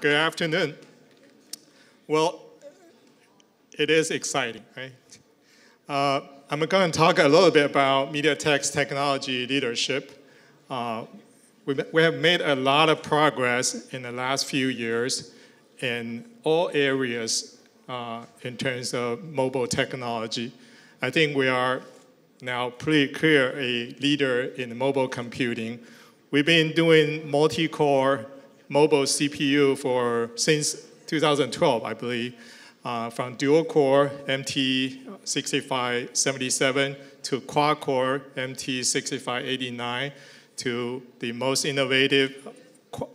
Good afternoon. Well, it is exciting, right? Uh, I'm going to talk a little bit about MediaTek's technology leadership. Uh, we, we have made a lot of progress in the last few years in all areas uh, in terms of mobile technology. I think we are now pretty clear a leader in mobile computing. We've been doing multi-core mobile CPU for since 2012, I believe, uh, from dual-core MT6577 to quad-core MT6589 to the most innovative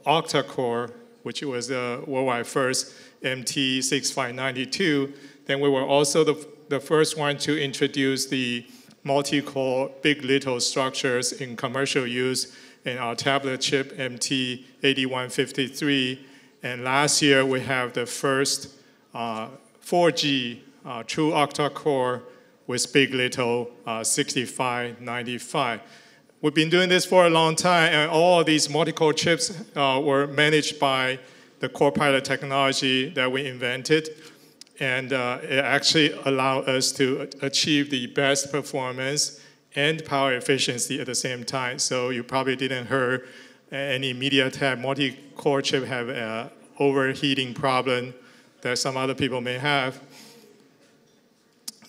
octa-core, which was the worldwide first MT6592. Then we were also the, the first one to introduce the multi-core big little structures in commercial use in our tablet chip MT8153. And last year we have the first uh, 4G uh, true octa-core with big little uh, 6595. We've been doing this for a long time, and all these multi-core chips uh, were managed by the Core Pilot technology that we invented and uh, it actually allowed us to achieve the best performance and power efficiency at the same time. So you probably didn't hear any MediaTek multi-core chip have an overheating problem that some other people may have.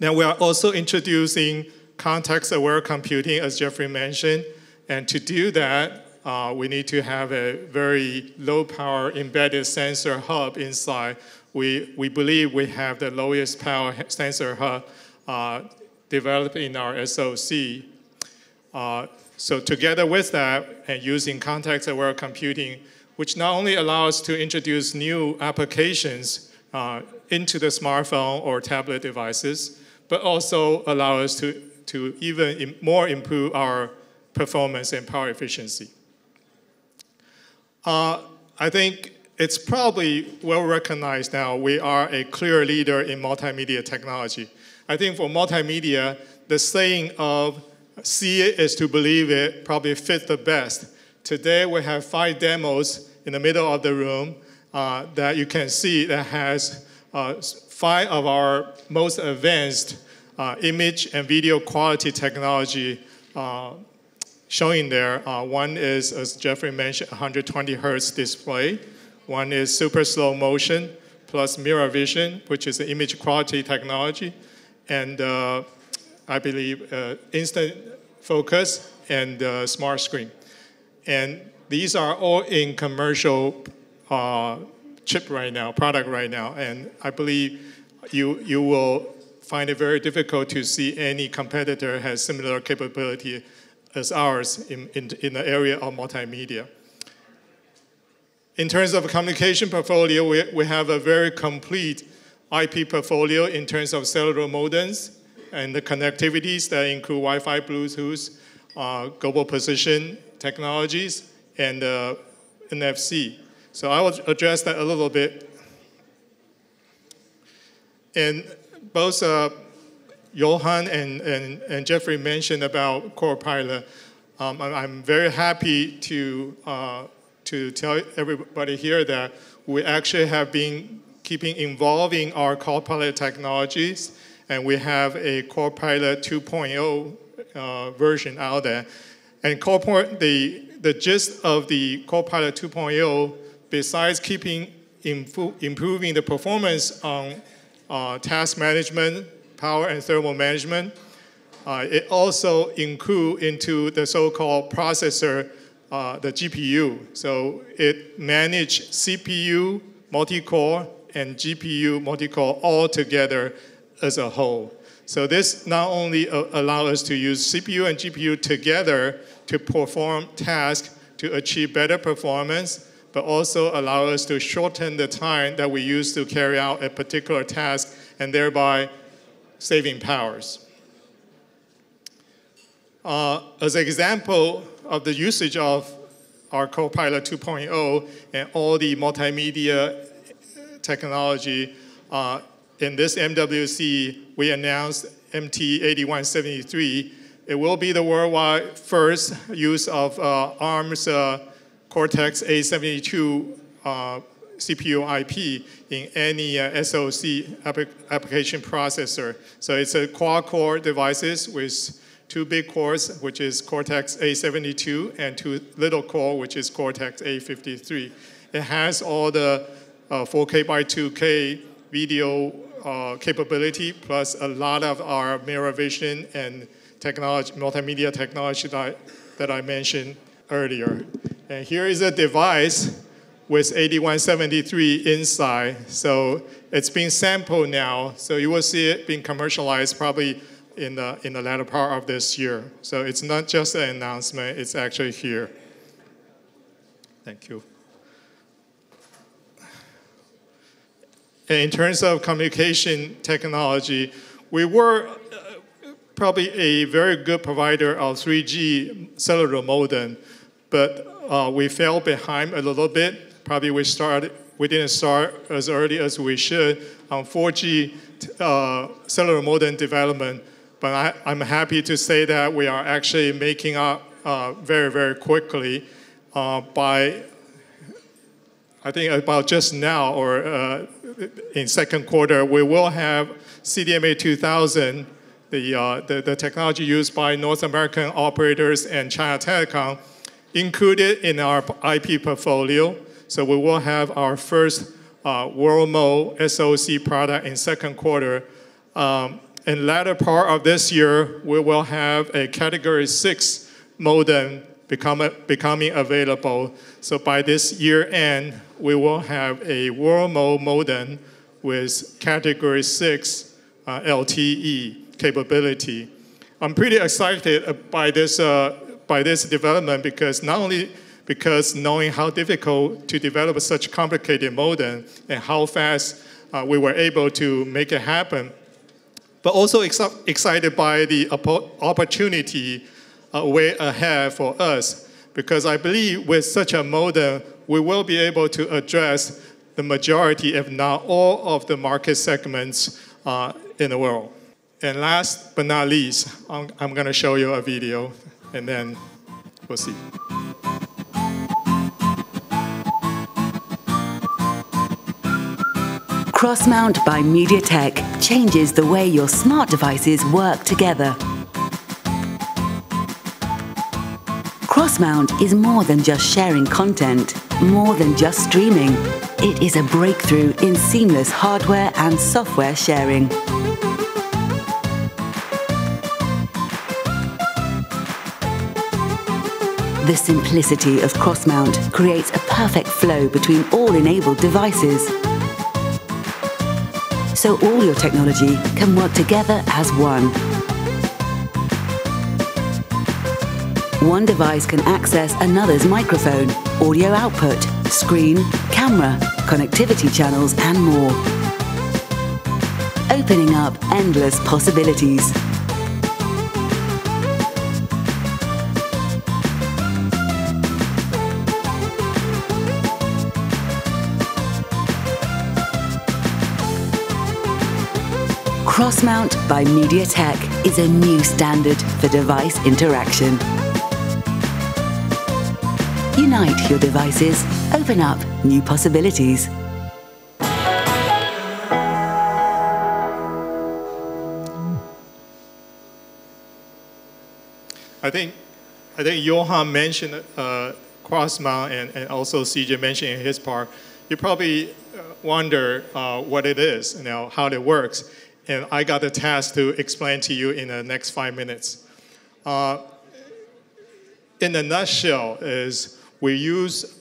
Now we are also introducing context-aware computing, as Jeffrey mentioned, and to do that, uh, we need to have a very low power embedded sensor hub inside we, we believe we have the lowest power sensor hub uh, developed in our SoC. Uh, so together with that, and using context-aware computing, which not only allows to introduce new applications uh, into the smartphone or tablet devices, but also allow us to, to even more improve our performance and power efficiency. Uh, I think it's probably well recognized now we are a clear leader in multimedia technology. I think for multimedia, the saying of see it is to believe it probably fits the best. Today we have five demos in the middle of the room uh, that you can see that has uh, five of our most advanced uh, image and video quality technology uh, showing there. Uh, one is, as Jeffrey mentioned, 120 hertz display. One is super slow motion plus MiraVision, which is image quality technology, and uh, I believe uh, instant focus and uh, smart screen. And these are all in commercial chip right now, product right now, and I believe you, you will find it very difficult to see any competitor has similar capability as ours in, in, in the area of multimedia. In terms of communication portfolio, we, we have a very complete IP portfolio in terms of cellular modems and the connectivities that include Wi-Fi, Bluetooth, uh, global position technologies, and uh, NFC. So I will address that a little bit. And both uh, Johan and, and, and Jeffrey mentioned about Core Pilot. Um, I'm very happy to uh, to tell everybody here that we actually have been keeping involving our CorePilot technologies, and we have a CorePilot 2.0 uh, version out there. And CorePilot, the, the gist of the CorePilot 2.0, besides keeping improving the performance on uh, task management, power and thermal management, uh, it also include into the so-called processor uh, the GPU. So it managed CPU, multi-core, and GPU multi-core all together as a whole. So this not only uh, allows us to use CPU and GPU together to perform tasks to achieve better performance, but also allow us to shorten the time that we use to carry out a particular task and thereby saving powers. Uh, as an example, of the usage of our CorePilot 2.0 and all the multimedia technology. Uh, in this MWC, we announced MT8173. It will be the worldwide first use of uh, ARM's uh, Cortex A72 uh, CPU IP in any uh, SoC application processor. So it's a quad-core devices with two big cores, which is Cortex A72, and two little core, which is Cortex A53. It has all the 4K by 2K video uh, capability, plus a lot of our MiraVision and technology, multimedia technology that I, that I mentioned earlier. And here is a device with 8173 inside. So it's being sampled now. So you will see it being commercialized probably in the, in the latter part of this year. So it's not just an announcement, it's actually here. Thank you. In terms of communication technology, we were uh, probably a very good provider of 3G cellular modem, but uh, we fell behind a little bit. Probably we started, we didn't start as early as we should on 4G uh, cellular modem development. But I, am happy to say that we are actually making up uh, very, very quickly uh, by I think about just now or uh, in second quarter, we will have CDMA 2000, the, uh, the, the, technology used by North American operators and China Telecom, included in our IP portfolio. So we will have our first uh, world mode SoC product in second quarter. Um, in latter part of this year, we will have a category six modem become, becoming available. So by this year end, we will have a world mode modem with category 6 uh, LTE capability. I'm pretty excited by this, uh, by this development because not only because knowing how difficult to develop such complicated modem and how fast uh, we were able to make it happen, but also ex excited by the opportunity uh, way ahead for us because I believe with such a modem, we will be able to address the majority, if not all, of the market segments uh, in the world. And last but not least, I'm, I'm going to show you a video, and then we'll see. Crossmount by MediaTek changes the way your smart devices work together. Crossmount is more than just sharing content, more than just streaming. It is a breakthrough in seamless hardware and software sharing. The simplicity of Crossmount creates a perfect flow between all enabled devices. So all your technology can work together as one. One device can access another's microphone, audio output, screen, camera, connectivity channels, and more. Opening up endless possibilities. Crossmount by MediaTek is a new standard for device interaction. Unite your devices, open up new possibilities. I think, I think Johan mentioned uh, cross-mount and, and also CJ mentioned in his part. You probably uh, wonder uh, what it is, you know, how it works. And I got the task to explain to you in the next five minutes. Uh, in a nutshell is we use,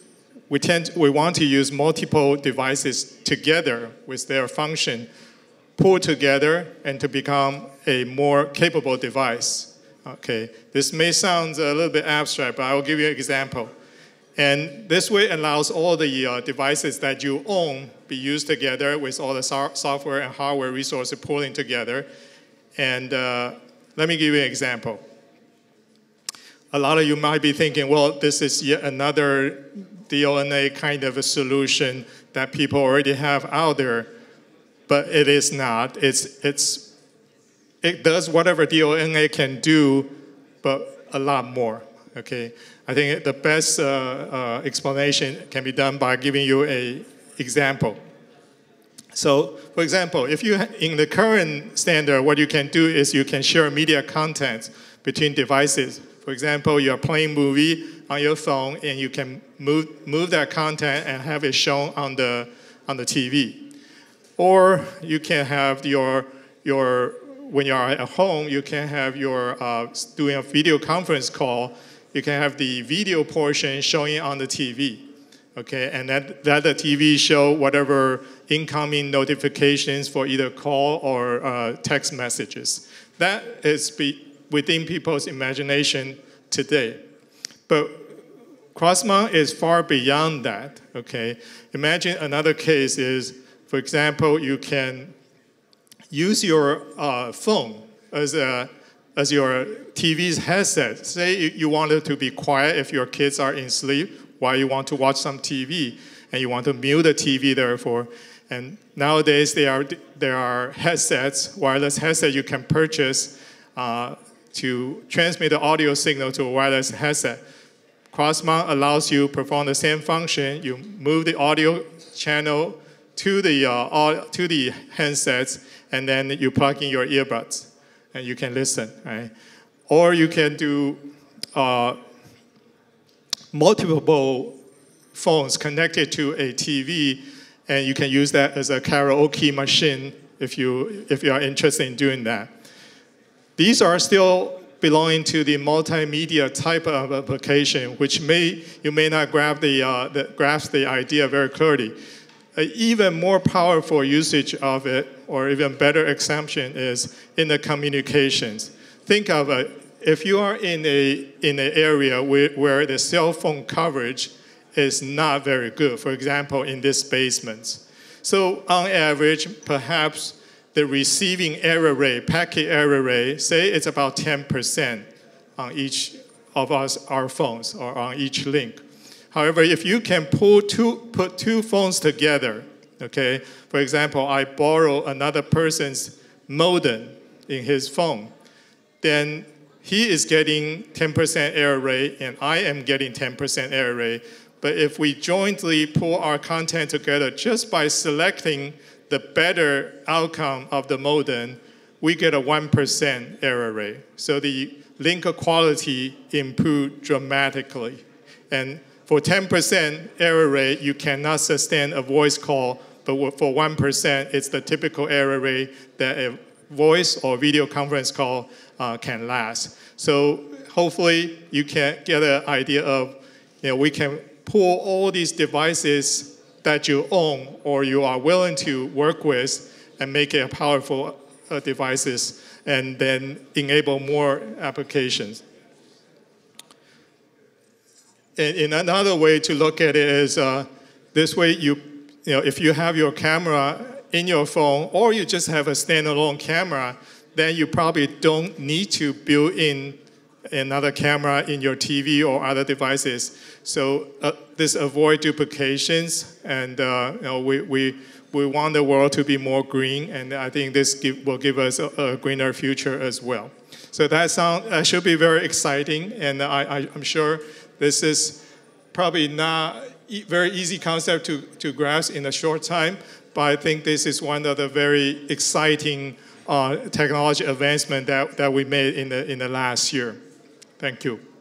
we tend, we want to use multiple devices together with their function, pull together and to become a more capable device. Okay, this may sound a little bit abstract, but I will give you an example. And this way allows all the uh, devices that you own be used together with all the so software and hardware resources pulling together. And uh, let me give you an example a lot of you might be thinking, well, this is yet another DLNA kind of a solution that people already have out there, but it is not. It's, it's, it does whatever DLNA can do, but a lot more, okay? I think the best uh, uh, explanation can be done by giving you a, example. So, for example, if you in the current standard, what you can do is you can share media content between devices. For example, you're playing movie on your phone, and you can move move that content and have it shown on the on the TV. Or you can have your your when you are at home, you can have your uh, doing a video conference call. You can have the video portion showing on the TV okay, and that, that the TV show whatever incoming notifications for either call or uh, text messages. That is be within people's imagination today. But cross-mount is far beyond that, okay? Imagine another case is, for example, you can use your uh, phone as a as your TV's headset. Say you wanted to be quiet if your kids are in sleep while you want to watch some TV and you want to mute the TV therefore. And nowadays there are, there are headsets, wireless headsets you can purchase uh, to transmit the audio signal to a wireless headset. Crossmount allows you perform the same function. You move the audio channel to the, uh, to the handsets, and then you plug in your earbuds, and you can listen. Right? Or you can do uh, multiple phones connected to a TV, and you can use that as a karaoke machine if you, if you are interested in doing that. These are still belonging to the multimedia type of application, which may, you may not grab the, uh, the, grasp the idea very clearly. An even more powerful usage of it, or even better exemption, is in the communications. Think of a if you are in a in an area where, where the cell phone coverage is not very good, for example, in this basement. So on average, perhaps the receiving error rate, packet error rate, say it's about 10% on each of us, our phones or on each link. However, if you can pull two, put two phones together, okay, for example, I borrow another person's modem in his phone, then he is getting 10% error rate and I am getting 10% error rate. But if we jointly pull our content together just by selecting the better outcome of the modem, we get a 1% error rate. So the link quality improved dramatically. And for 10% error rate, you cannot sustain a voice call, but for 1%, it's the typical error rate that a voice or video conference call uh, can last. So hopefully you can get an idea of, you know, we can pull all these devices that you own or you are willing to work with and make it powerful uh, devices and then enable more applications. And, another way to look at it is uh, this way you, you know, if you have your camera in your phone or you just have a standalone camera, then you probably don't need to build in another camera in your TV or other devices. So uh, this avoid duplications, and uh, you know, we, we, we want the world to be more green, and I think this give, will give us a, a, greener future as well. So that sound should be very exciting, and I, I, I'm sure this is probably not very easy concept to, to grasp in a short time, but I think this is one of the very exciting uh, technology advancement that, that we made in the, in the last year. Thank you.